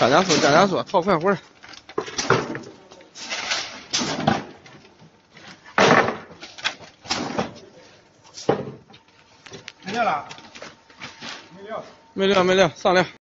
加加速，加加速，好快活没了，没料，没了没了，上料。